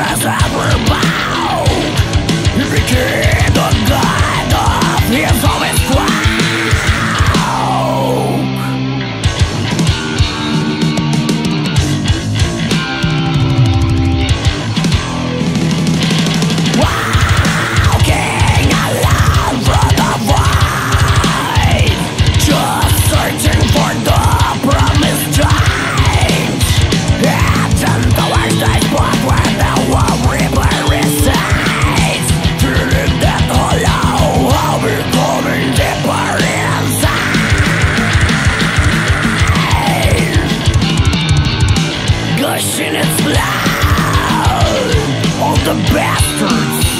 as a bow He became the god of his own squad. In its blood All the bastards